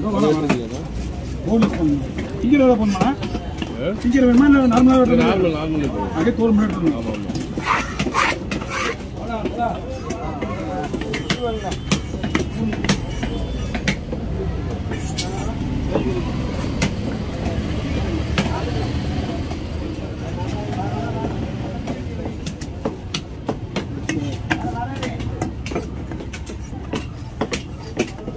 போனில் ஃபோன் இங்கே ஃபோன் பண்ணா. இங்கே வேணுமா? இல்லை நார்மலாக நார்மல்